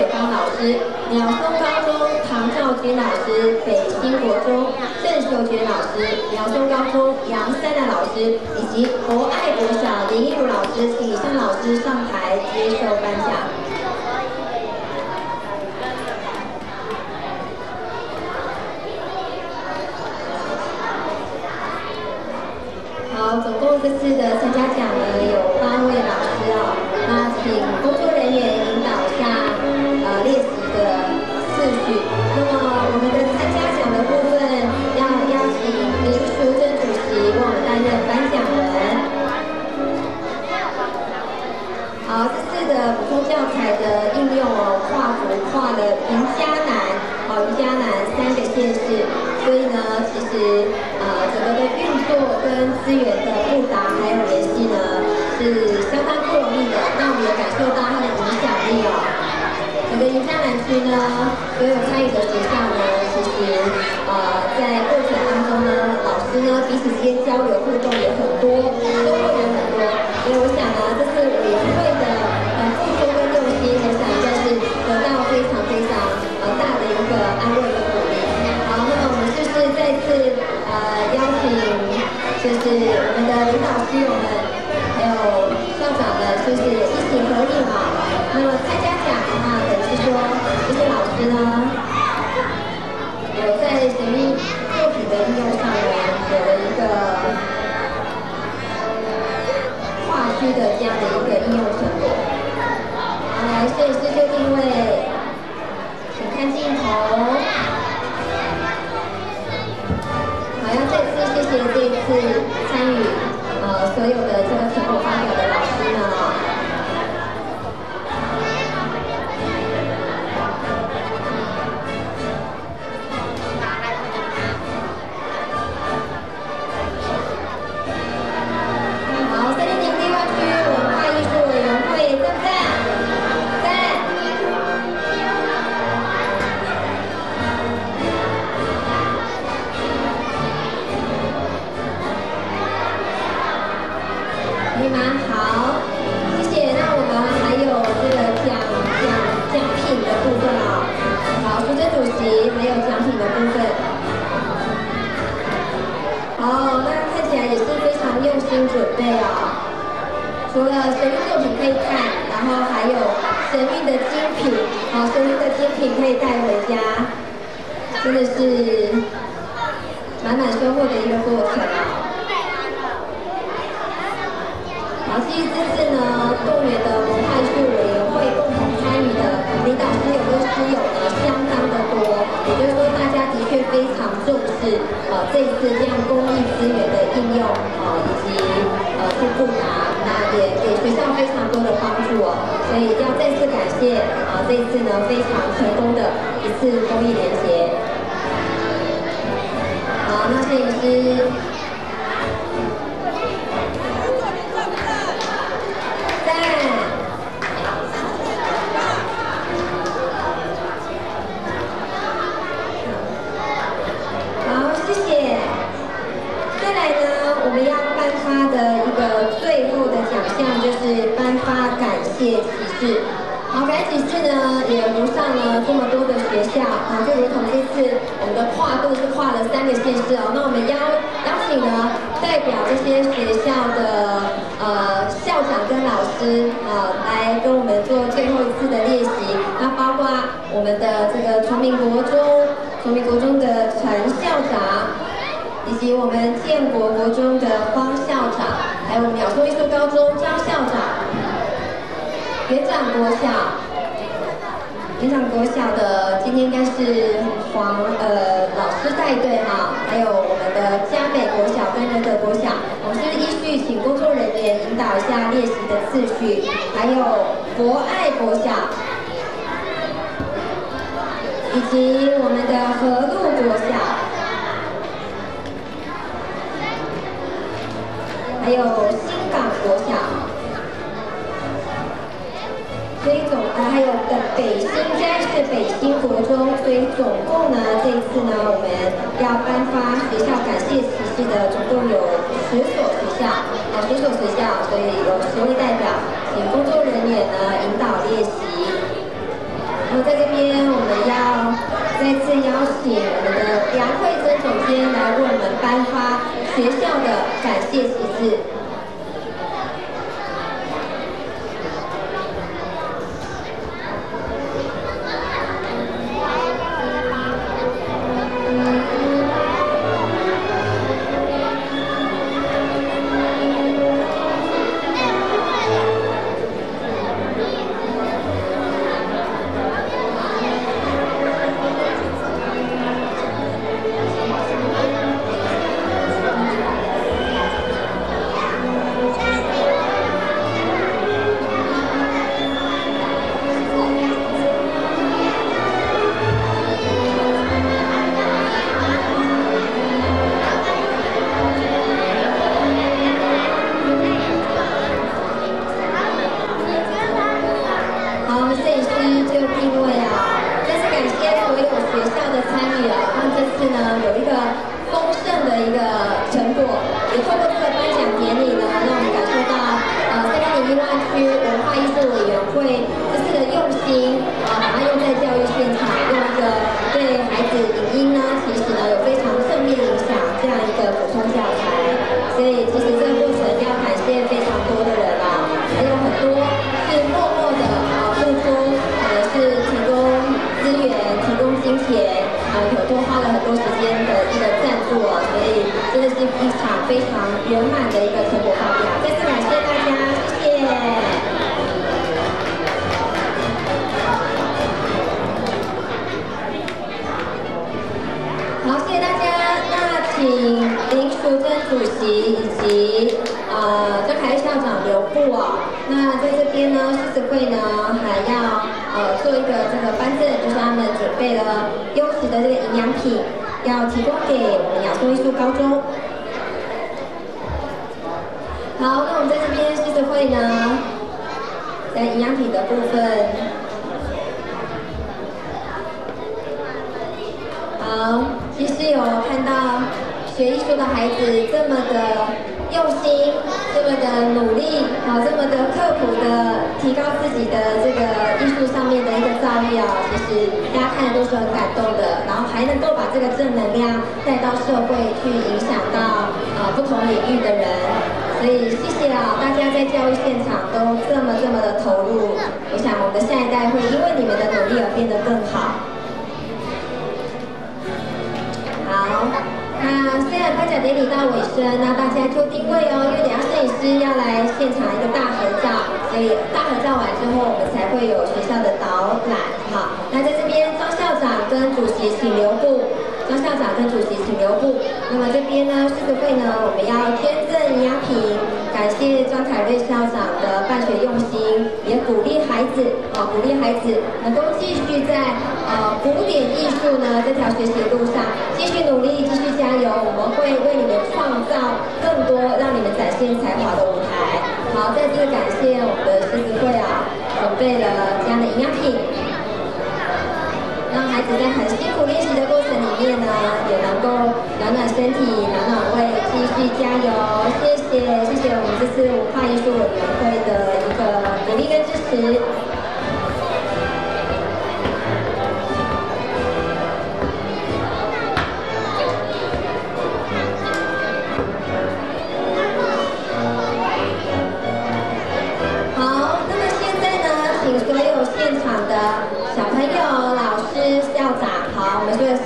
何雪芳老师，鸟松高中唐兆军老师，北新国中郑秀娟老师，鸟中高中杨三南老师，以及博爱国小林一如老师，请以上老师上台接受颁奖。好，总共这次的参加奖呢有教材的应用哦，跨幅跨了云嘉南，哦云嘉南三个县市，所以呢，其实呃整个的运作。跟资源的布达还有联系呢，是相当不容易的。那我们也感受到它的影响力哦。整个云嘉南区呢，所有参与就是一起合影嘛。那么参加奖的话，等于说这些老师呢，有在神秘作品的应用上呢，有了一个画区的这样的一个应用成果。来，摄影师就定位，品可以带回家，真的是满满收获的一个过程啊！好，其实这次呢，动员的文化艺术委员会共同参与的领导师友跟师友呢，相当的多，也就是说，大家的确非常重视呃这一次这样公益资源的应用啊，以及。呃，去布达，那也给学校非常多的帮助哦，所以要再次感谢啊，这一次呢非常成功的一次公益连接。好，那摄影师。好，感谢启示呢，也不上了这么多的学校，啊，就如同这次我们的跨度是跨了三个县市哦，那我们邀邀请呢，代表这些学校的呃校长跟老师啊，来跟我们做最后一次的练习，那包括我们的这个崇明国中，崇明国中的陈校长，以及我们建国国中的方校长，还有我们鸟松艺术高中张校长。园长国小，园长国小的今天应该是黄呃老师带队哈，还有我们的嘉美国小跟仁德国小，我们是依序请工作人员引导一下练习的次序，还有博爱国小，以及我们的和路国小，还有新港国小。所以总北京国中所以总共呢这一次呢我们要颁发学校感谢旗帜的总共有十所学校啊十所学校所以有十位代表请工作人员呢引导练习。然后在这边我们要再次邀请我们的杨慧珍总监来为我们颁发学校的感谢旗帜刘正主席以及呃周凯校长留步啊。那在这边呢，狮子会呢还要呃做一个这个颁证，就是他们准备了优质的这个营养品，要提供给我们亚洲艺术高中。好，那我们在这边狮子会呢，在营养品的部分。学艺术的孩子这么的用心这么的努力啊这么的刻苦的提高自己的这个艺术上面的一个造诣啊其实大家看的都是很感动的然后还能够把这个正能量带到社会去影响到啊不同领域的人所以谢谢啊大家在教育现场都这么这么的投入我想我们的下一代会因为你们的努力而变得更好那现在颁奖典礼到尾声，那大家就定位哦，因为等下摄影师要来现场一个大合照，所以大合照完之后，我们才会有学校的导览。好，那在这边，张校长跟主席请留步。张校长跟主席请留步。那么这边呢，誓师会呢，我们要捐赠礼品，感谢庄凯瑞校长的办学用心，也鼓励孩子，好，鼓励孩子能够继续在呃古典艺术呢这条学习路上继续努力。会为你们创造更多让你们展现才华的舞台好再次感谢我们的狮子会啊准备了这样的营养品让孩子在很辛苦练习的过程里面呢也能够暖暖身体暖暖胃继续加油谢谢谢谢我们这次文化艺术委员会的一个鼓励跟支持。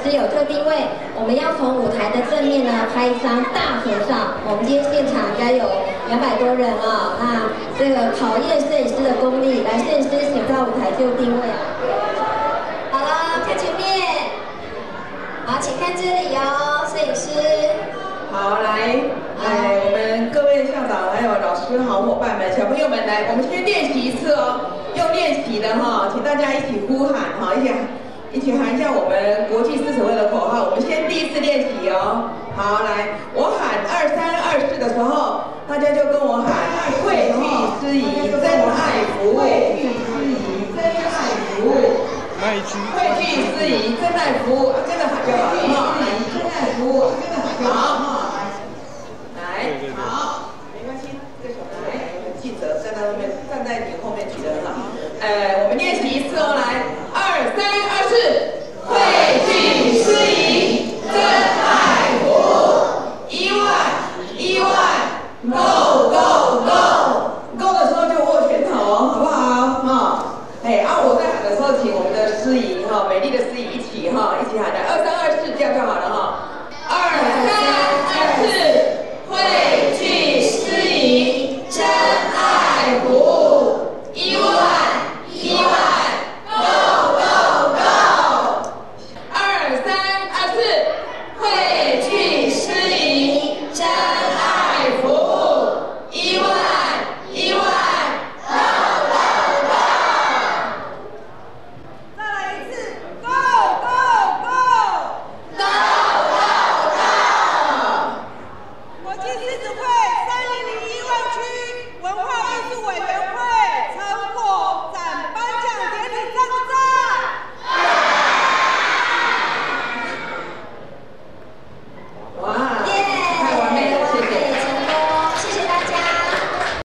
是有特定位我们要从舞台的正面呢拍一张大合照我们今天现场应该有两百多人了那这个考验摄影师的功力来摄影师请到舞台就定位。啊好了看前面。好请看这里哦。摄影师好来来我们各位校长还有老师好伙伴们小朋友们来我们先练习一次哦要练习的哈请大家一起呼喊哈一起一起喊一下我们国际志愿会的口号，我们先第一次练习哦。好，来，我喊二三二四的时候，大家就跟我喊：汇聚司仪，真爱服务；汇聚司仪，真爱服务；汇聚之仪，真爱服务；真的喊，汇聚仪，真爱服务，真的喊，好。